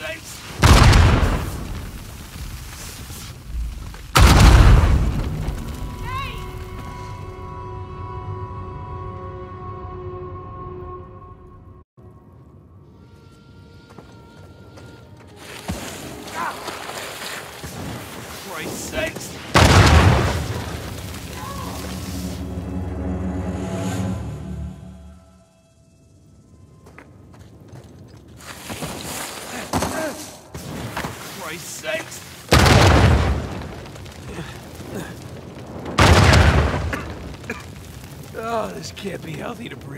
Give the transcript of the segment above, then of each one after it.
sakes! This can't be healthy to breathe.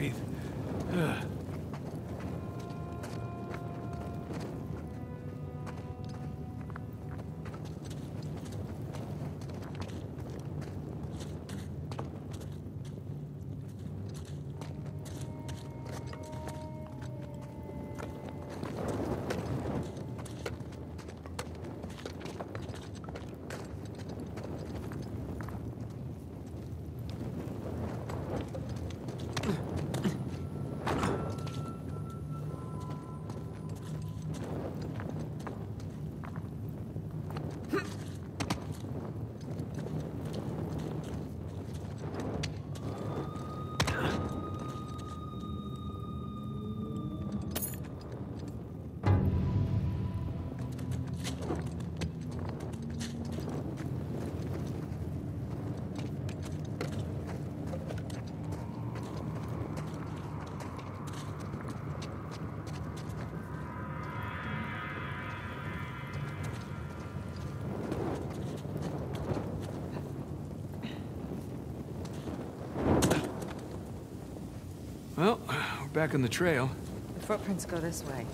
Back on the trail. The footprints go this way.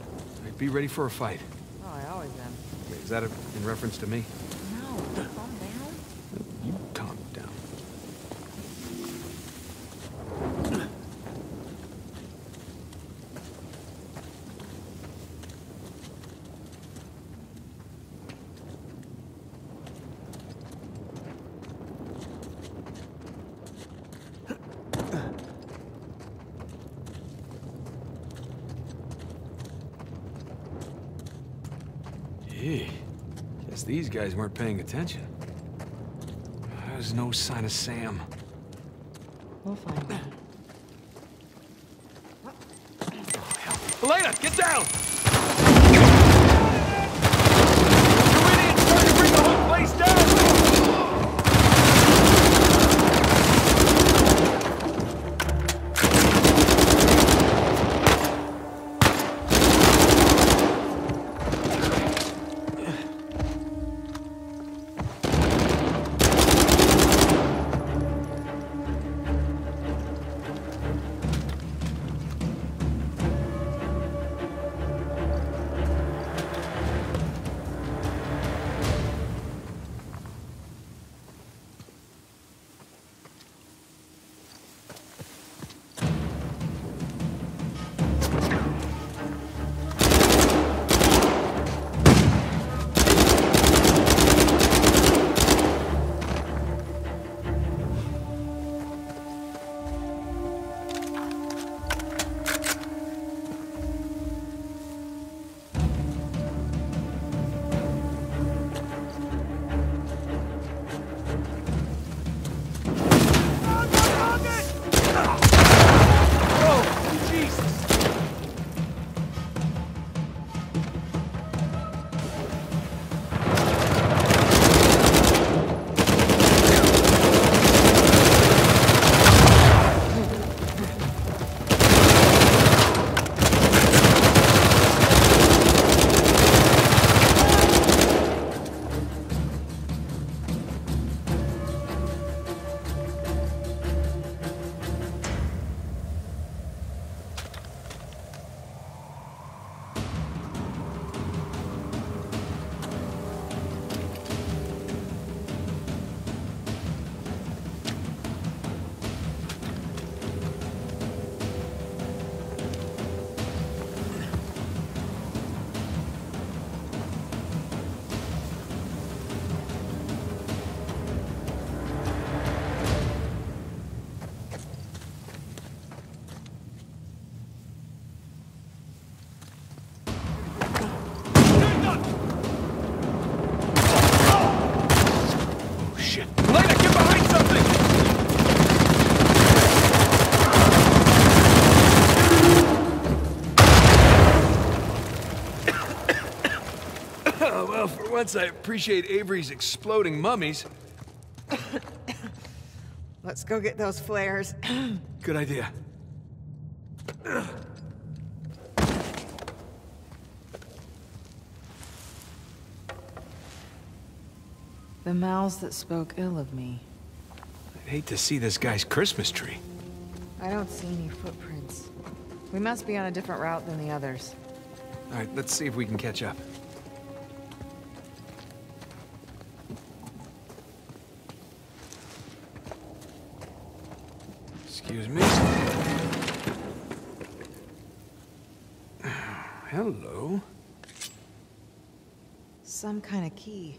Be ready for a fight. Oh, I always am. Is that a, in reference to me? No, calm down. You calm down. Gee, guess these guys weren't paying attention. There's no sign of Sam. We'll find out. Elena, get down! Oh, well, for once I appreciate Avery's exploding mummies. Let's go get those flares. Good idea. The mouths that spoke ill of me. I'd hate to see this guy's Christmas tree. I don't see any footprints. We must be on a different route than the others. All right, let's see if we can catch up. Excuse me. Hello. Some kind of key.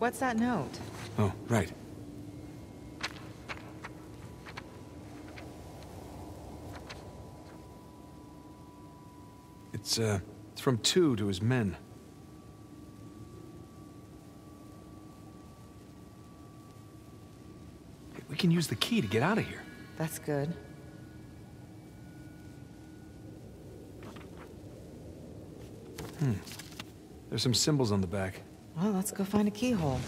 What's that note? Oh, right. It's, uh, it's from Tew to his men. We can use the key to get out of here. That's good. Hmm. There's some symbols on the back. Well, let's go find a keyhole.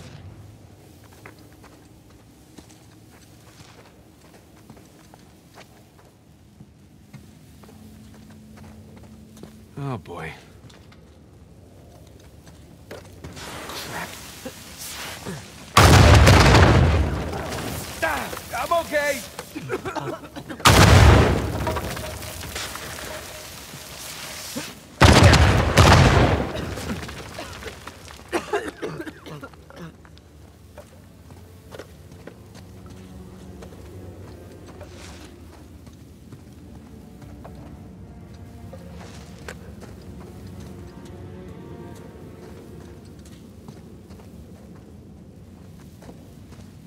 Oh boy. Crap. Ah, I'm okay.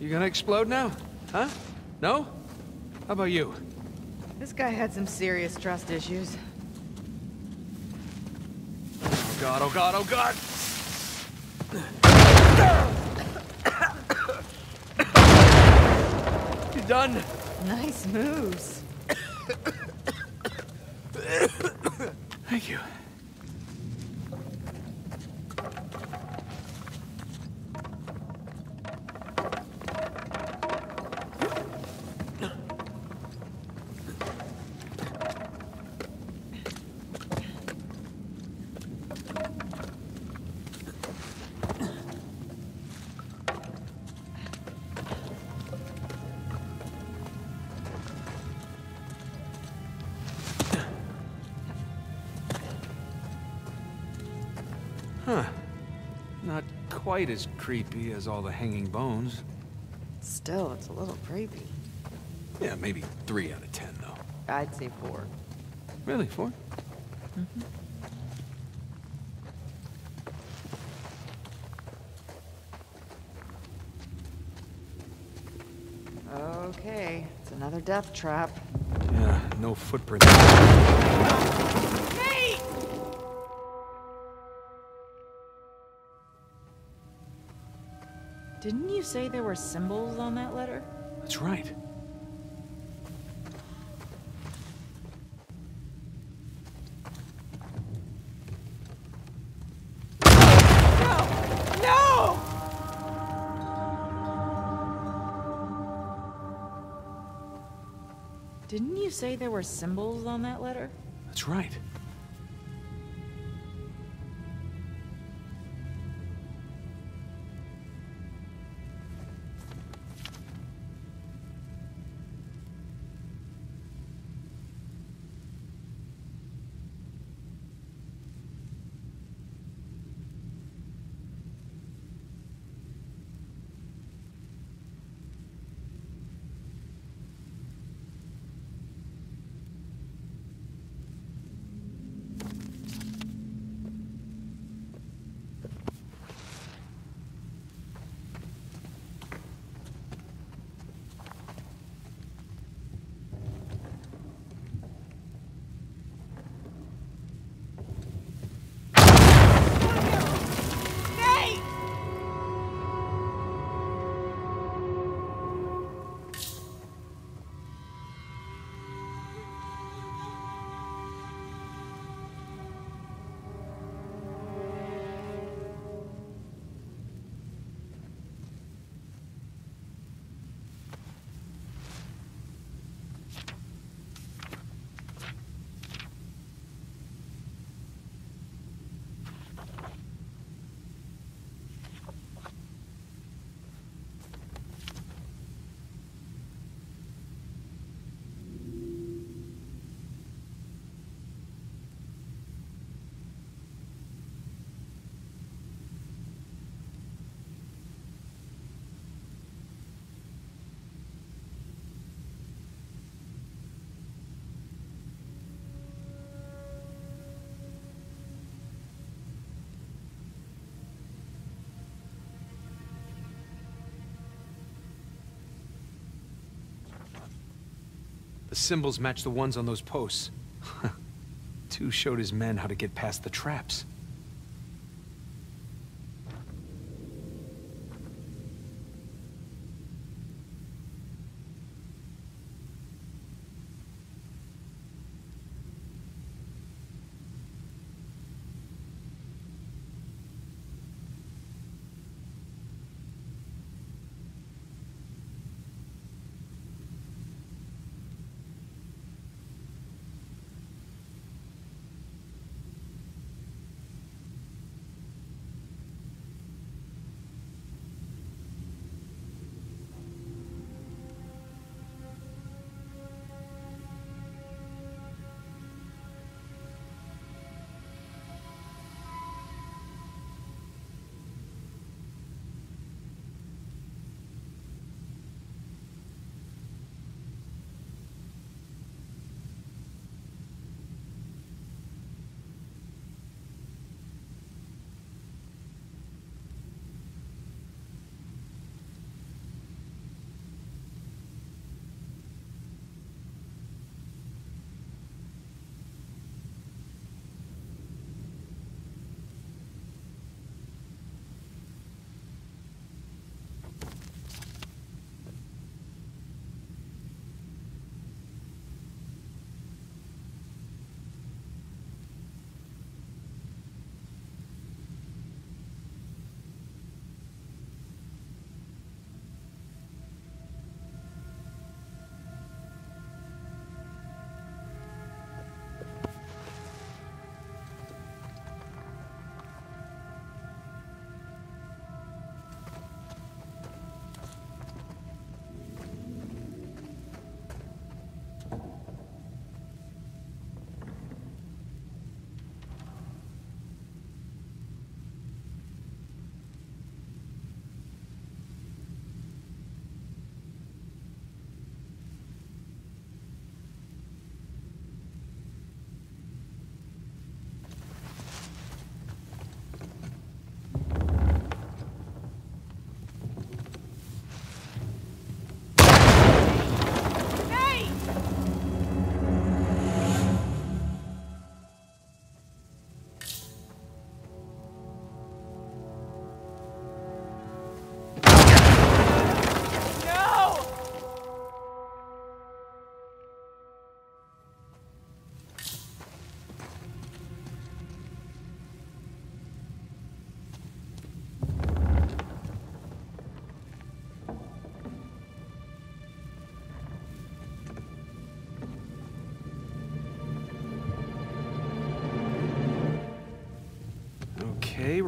You gonna explode now? Huh? No? How about you? This guy had some serious trust issues. Oh god, oh god, oh god! You done? Nice moves. Quite as creepy as all the hanging bones. Still, it's a little creepy. Yeah, maybe three out of ten, though. I'd say four. Really, 4 mm-hmm. Okay, it's another death trap. Yeah, no footprints. Hey! Didn't you say there were symbols on that letter? That's right. No! No! Didn't you say there were symbols on that letter? That's right. The symbols match the ones on those posts. Tew showed his men how to get past the traps.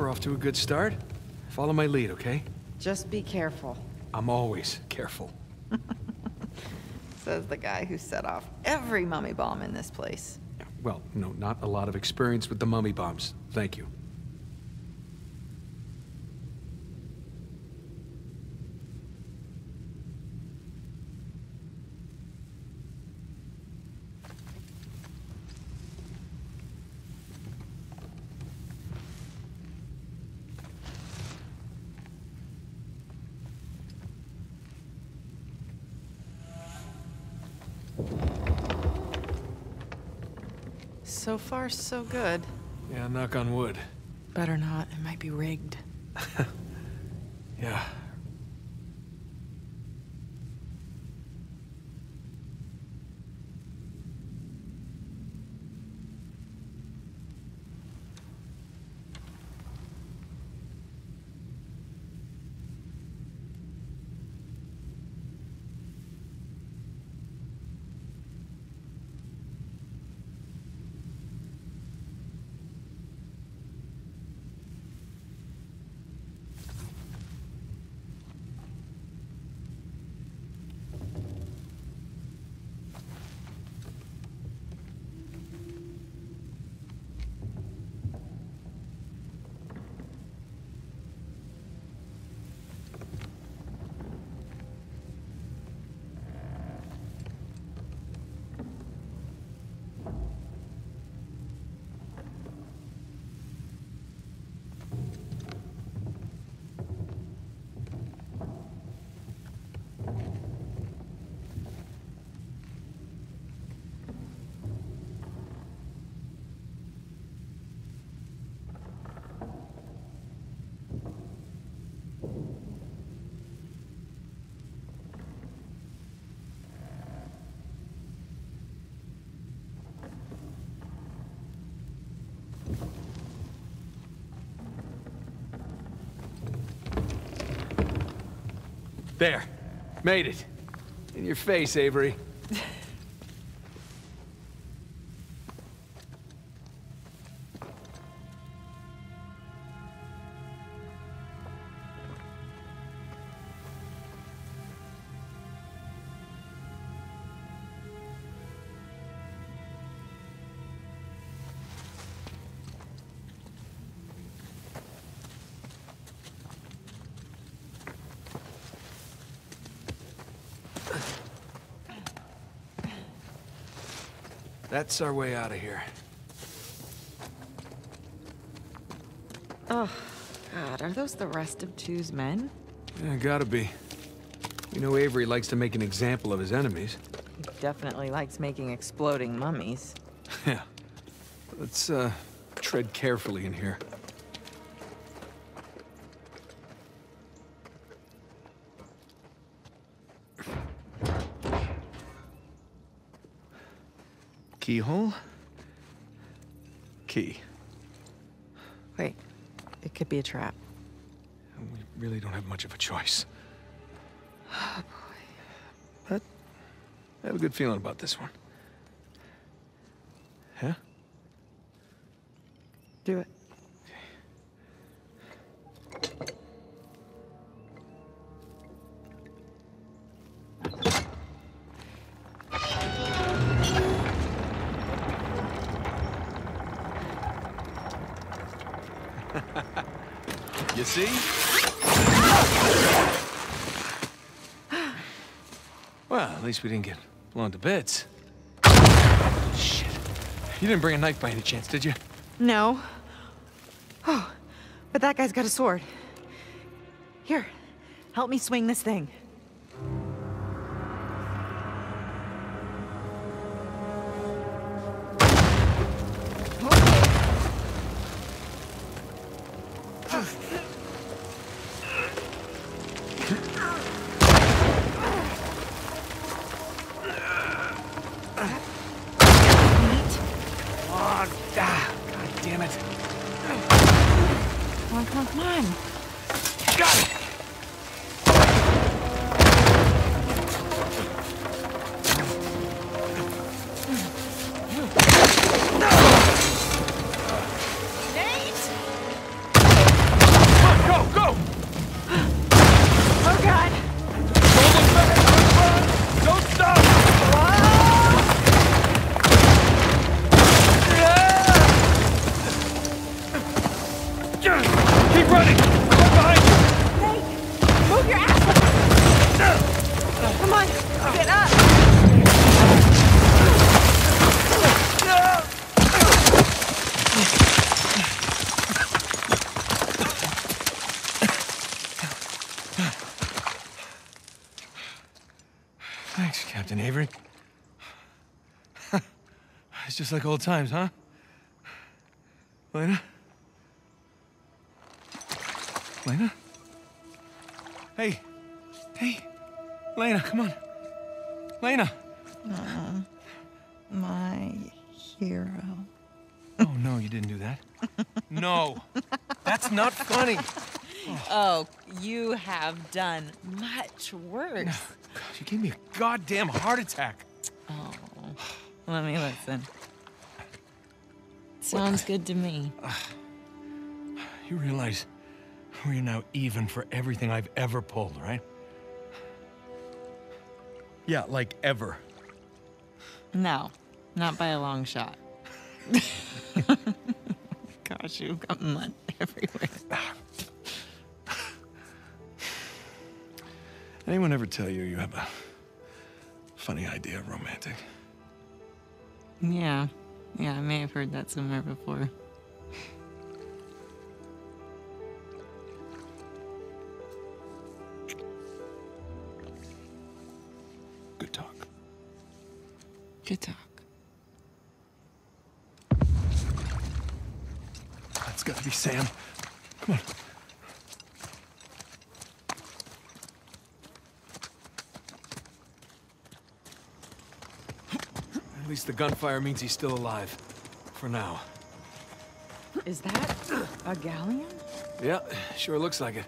We're off to a good start. Follow my lead, okay? Just be careful, I'm always careful. says the guy who set off every mummy bomb in this place. Well, no, not a lot of experience with the mummy bombs. Thank you. So far, so good. Yeah, knock on wood. Better not, it might be rigged. Yeah. There. Made it. In your face, Avery. That's our way out of here. Oh, God, are those the rest of Tew's men? Yeah, gotta be. You know Avery likes to make an example of his enemies. He definitely likes making exploding mummies. Yeah. Let's, uh, tread carefully in here. Keyhole? Key. Wait, it could be a trap. We really don't have much of a choice. Oh, boy. But I have a good feeling about this one. Huh? Do it. Least we didn't get blown to bits. Shit. You didn't bring a knife by any chance, did you? No. Oh, but that guy's got a sword. Here, help me swing this thing. On, come on, come on. Got it! Just like old times, huh? Lena? Lena? Hey. Hey. Lena, come on. Lena. Uh, my hero. Oh, no, you didn't do that. No. That's not funny. Oh, you have done much worse. God, you gave me a goddamn heart attack. Oh, let me listen. Sounds good to me. You realize we're now even for everything I've ever pulled, right? Yeah, like ever. No, not by a long shot. Gosh, you've got mud everywhere. Anyone ever tell you you have a funny idea of romantic? Yeah, yeah, I may have heard that somewhere before. Good talk. Good talk. That's gotta be Sam. Come on. At least the gunfire means he's still alive. For now. Is that a galleon? Yeah, sure looks like it.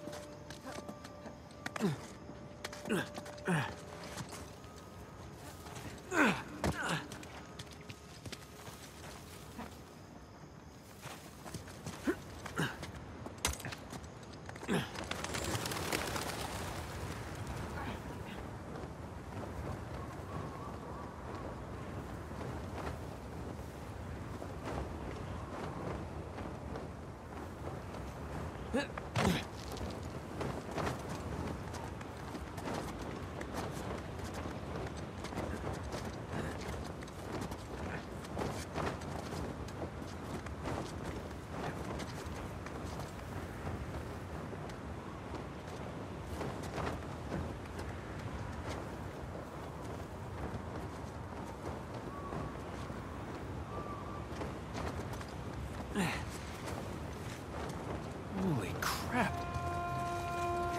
Holy crap.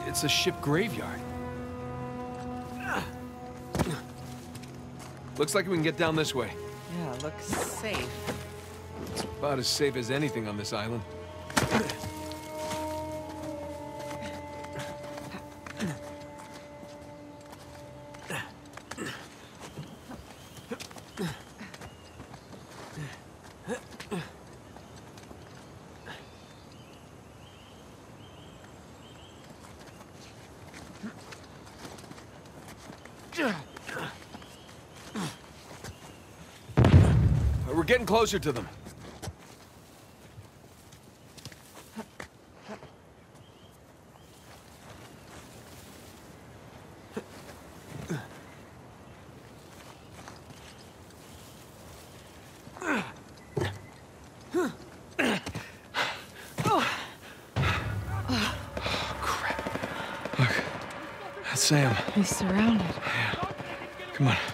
It's a ship graveyard. Looks like we can get down this way. Yeah, looks safe. It's about as safe as anything on this island. Closer to them. That's Sam. He's surrounded. Come on.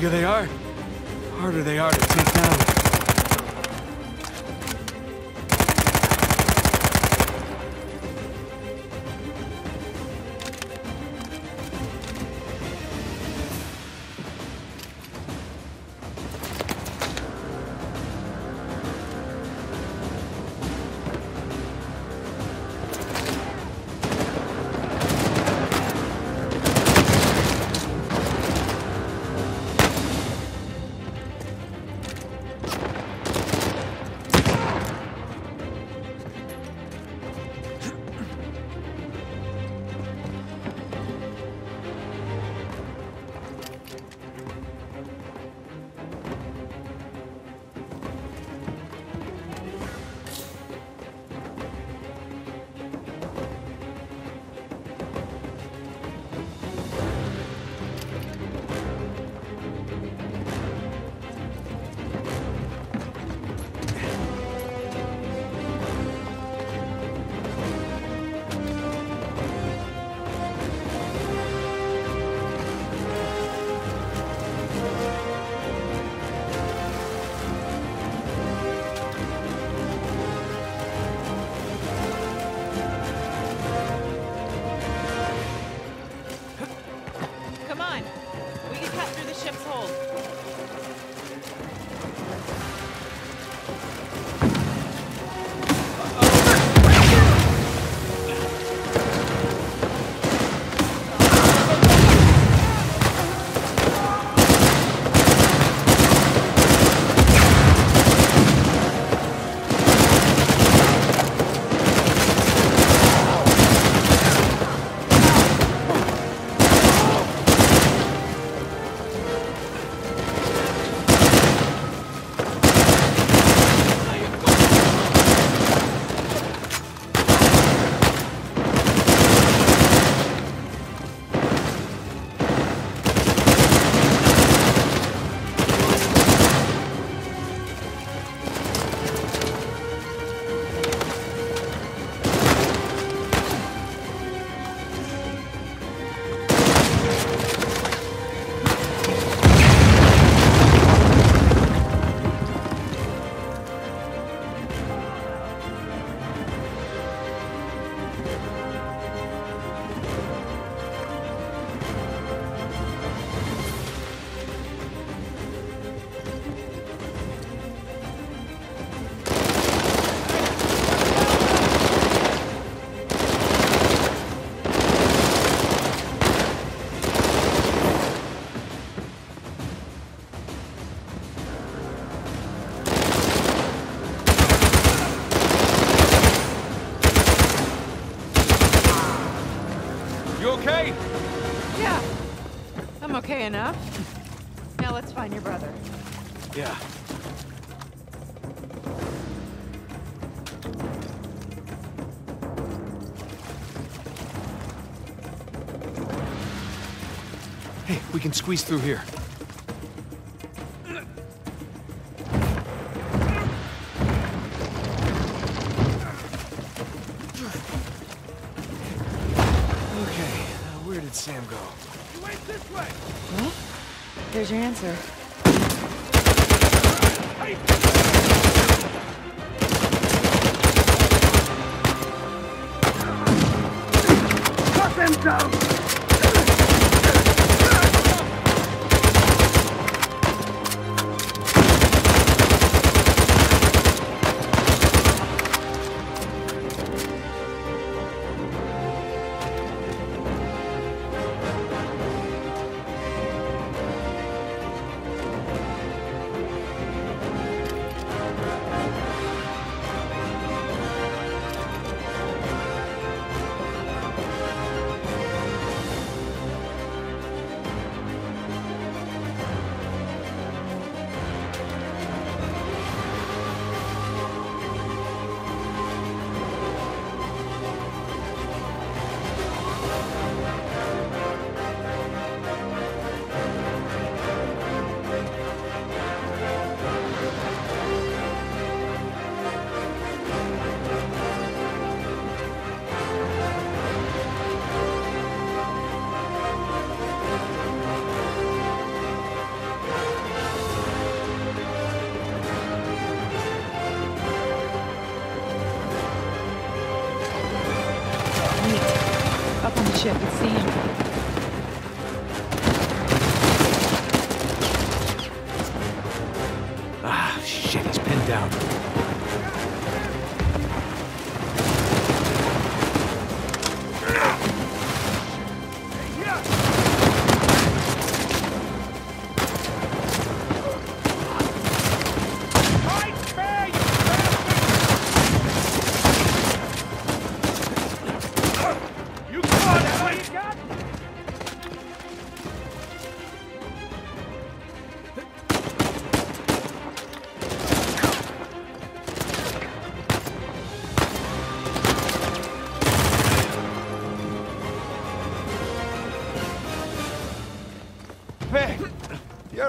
Bigger they are, harder they are to take squeeze through here. Okay, now where did Sam go? You went this way! Well, there's your answer.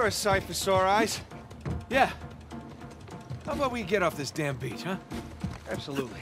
Sight for sore eyes. Yeah. How about we get off this damn beach, huh? Absolutely.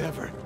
ever.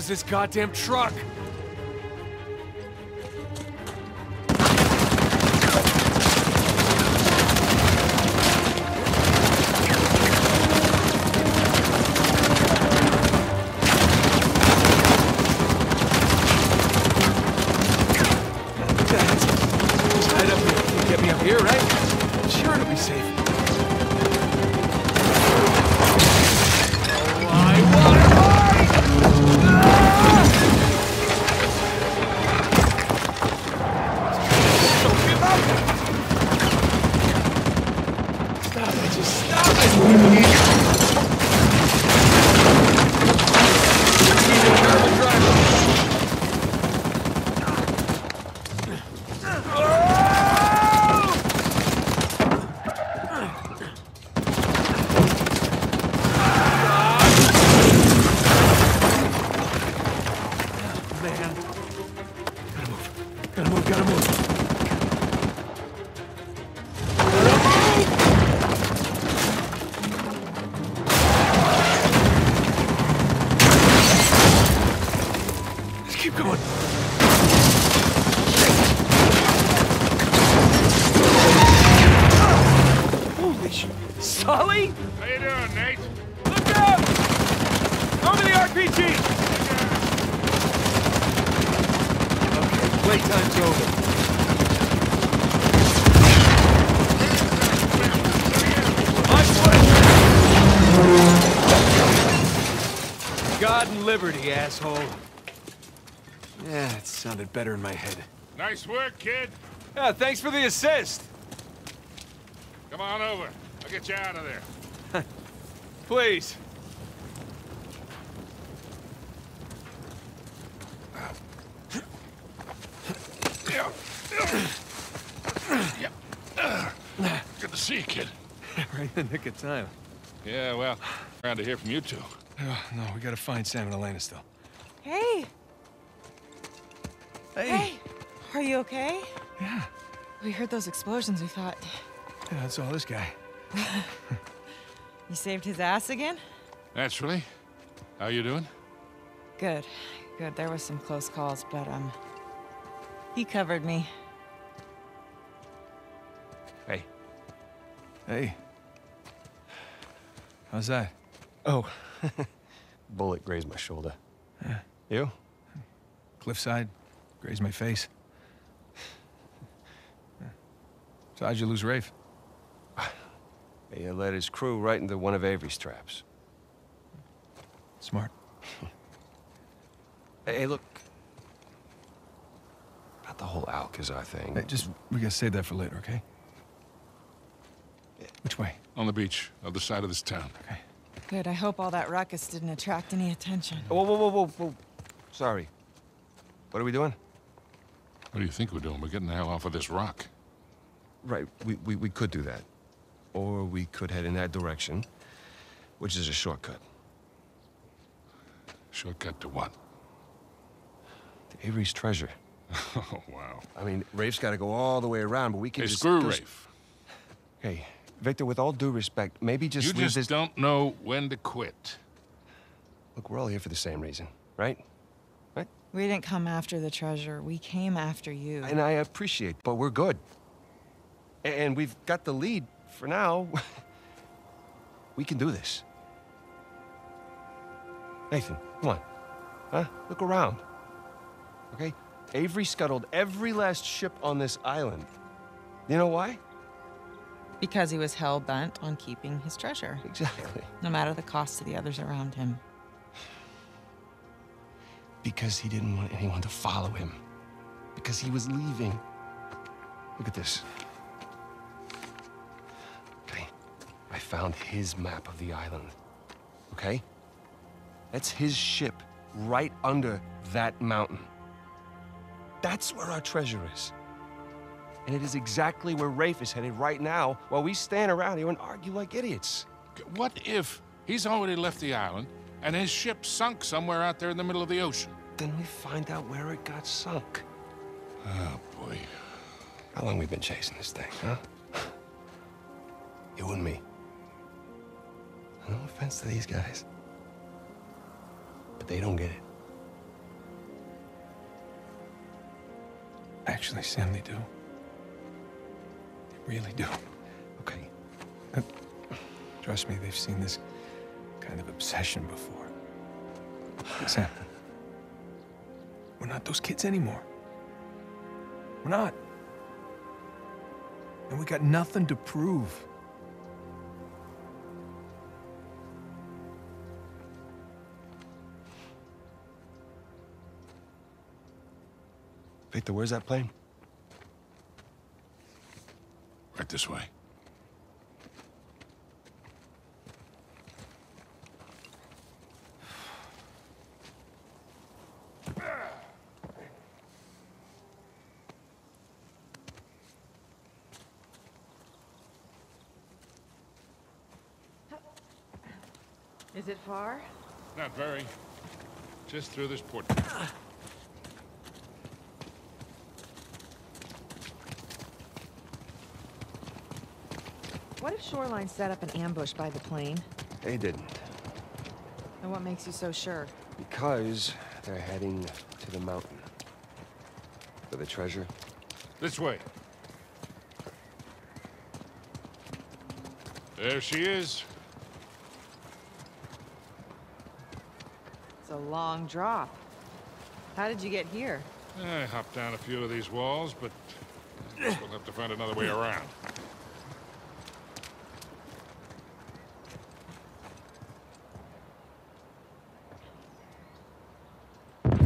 lose this goddamn truck! Keep going. Holy shit. Sully? How you doing, Nate? Look out! Over the RPG! Okay, playtime's over. God and liberty, asshole. Yeah, it sounded better in my head. Nice work, kid. Yeah, thanks for the assist. Come on over. I'll get you out of there. Please. Good to see you, kid. right in the nick of time. Yeah, well, around to hear from you two. Oh, no, we gotta find Sam and Elena still. Hey, hey, are you okay? Yeah. We heard those explosions. We thought Yeah, that's all this guy. you saved his ass again. Naturally. How you doing? Good, good. There was some close calls, but um, he covered me. Hey. Hey. How's that? Oh. Bullet grazed my shoulder. Yeah. You? Cliffside. Grazed my face. So how'd you lose Rafe? He led his crew right into one of Avery's traps. Smart. Hey, hey, look. About the whole Alcazar thing. Hey, just, we gotta save that for later, okay? Which way? On the beach, other side of this town. Okay. Good. I hope all that ruckus didn't attract any attention. Whoa, whoa, whoa, whoa, whoa. Sorry. What are we doing? What do you think we're doing? We're getting the hell off of this rock. Right, we, we, we could do that. Or we could head in that direction, which is a shortcut. Shortcut to what? To Avery's treasure. Oh, wow. I mean, Rafe's got to go all the way around, but we can Hey, just... screw Rafe. Hey, Victor, with all due respect, maybe just You just this... don't know when to quit. Look, we're all here for the same reason, right? We didn't come after the treasure. We came after you. And I appreciate, but we're good. And we've got the lead for now. we can do this. Nathan, come on. Huh? Look around. Okay? Avery scuttled every last ship on this island. You know why? Because he was hell bent on keeping his treasure, Exactly. no matter the cost to the others around him. Because he didn't want anyone to follow him. Because he was leaving. Look at this. Okay. I found his map of the island. Okay? That's his ship right under that mountain. That's where our treasure is. And it is exactly where Rafe is headed right now while we stand around here and argue like idiots. What if he's already left the island and his ship sunk somewhere out there in the middle of the ocean? Then we find out where it got sunk. Oh, boy. How long we been chasing this thing, huh? You and me. No offense to these guys. But they don't get it. Actually, Sam, they do. They really do. Okay. Trust me, they've seen this kind of obsession before. Sam, we're not those kids anymore. We're not. And we got nothing to prove. Victor, where's that plane? Right this way. It far? Not very. Just through this port. What if Shoreline set up an ambush by the plane? They didn't. And what makes you so sure? Because they're heading to the mountain. For the treasure. This way. There she is. It's a long drop. How did you get here? I hopped down a few of these walls, but I guess we'll have to find another way around. What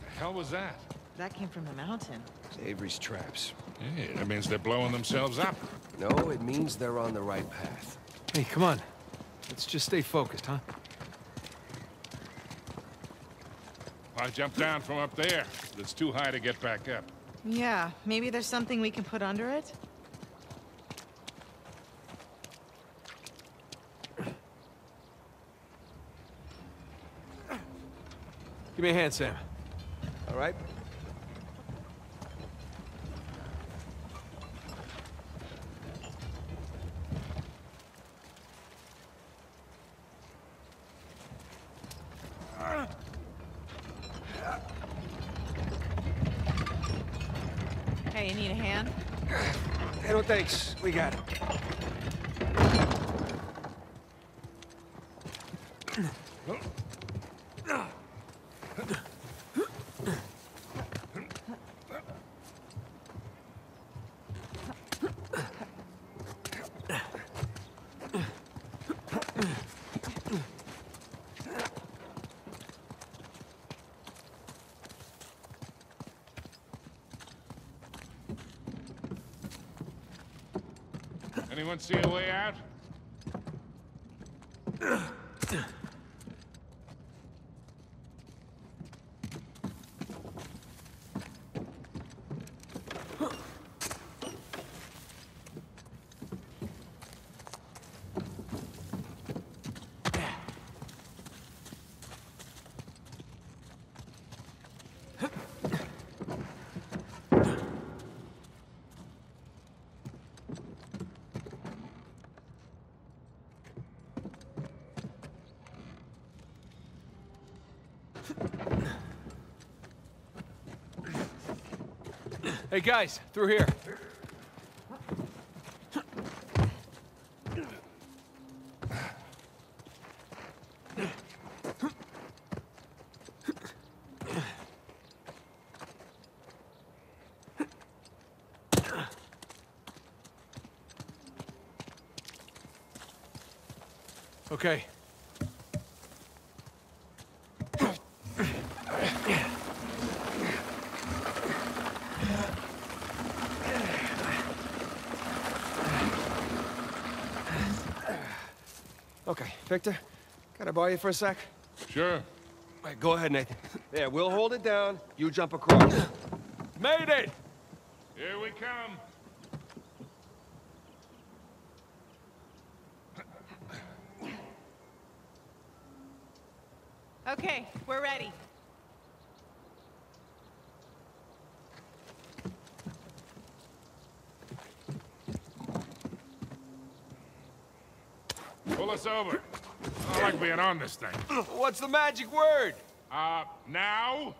the hell was that? That came from the mountain. It's Avery's traps. Hey, that means they're blowing themselves up. No, it means they're on the right path. Hey, come on. Let's just stay focused, huh? I jumped down from up there. It's too high to get back up. Yeah, maybe there's something we can put under it? Give me a hand, Sam. All right? Hey, you need a hand? Hey, no thanks. We got it. Anyone see a way out? Hey, guys, through here. Okay. Okay, Victor, can I borrow you for a sec? Sure. All right, go ahead, Nathan. There, we'll hold it down. You jump across. Made it! Here we come. Okay, we're ready. Pull us over. Being on this thing. What's the magic word? Uh, now?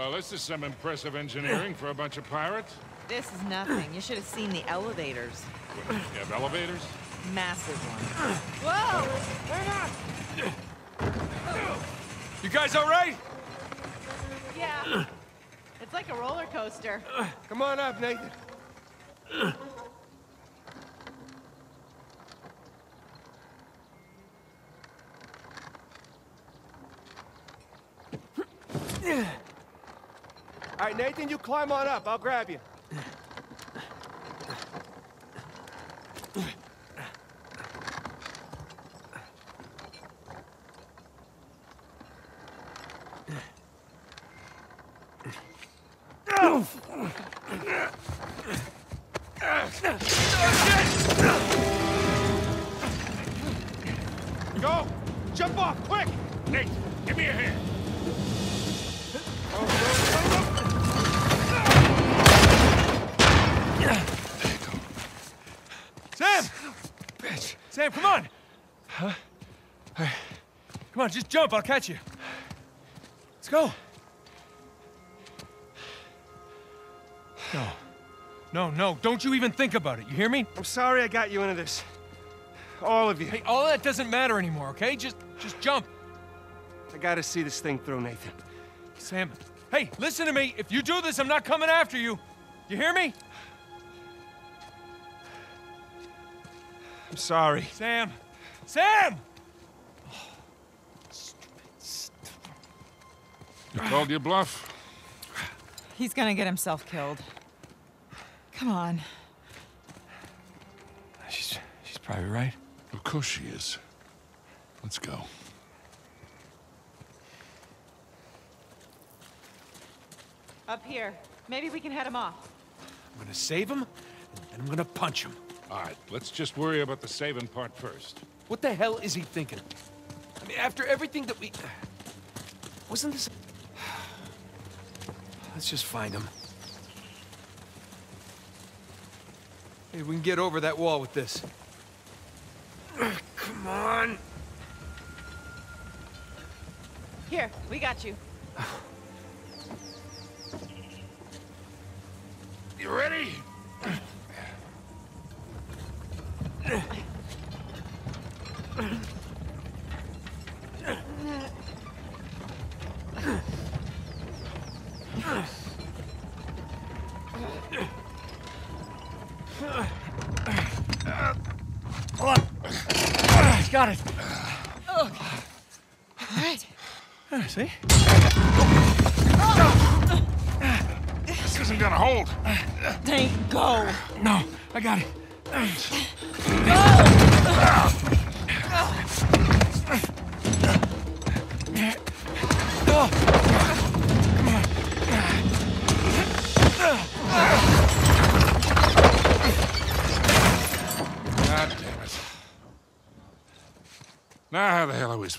Well, this is some impressive engineering for a bunch of pirates. This is nothing. You should have seen the elevators. You have elevators? Massive ones. Whoa! You guys all right? Yeah. It's like a roller coaster. Come on up, Nathan. All right, Nathan, you climb on up. I'll grab you. Come on, just jump, I'll catch you. Let's go. No. No, no, don't you even think about it, you hear me? I'm sorry I got you into this. All of you. Hey, all that doesn't matter anymore, okay? Just, just jump. I gotta see this thing through, Nathan. Sam, hey, listen to me. If you do this, I'm not coming after you. You hear me? I'm sorry. Sam! Sam! You called your bluff? He's gonna get himself killed. Come on. She's, she's probably right. Of course she is. Let's go. Up here. Maybe we can head him off. I'm gonna save him, and I'm gonna punch him. All right, let's just worry about the saving part first. What the hell is he thinking? I mean, after everything that we... Wasn't this... Let's just find him. Hey, we can get over that wall with this. Come on. Here, we got you. You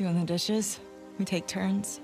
Doing the dishes? We take turns?